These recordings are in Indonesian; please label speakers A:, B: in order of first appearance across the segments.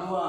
A: dua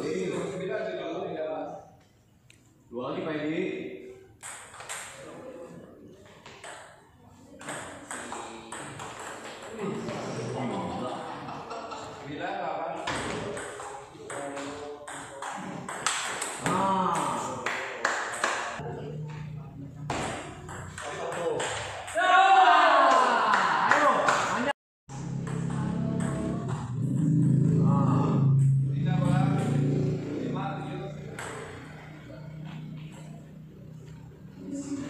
A: Iya.
B: Dua lagi Pak Edi.
C: Yes.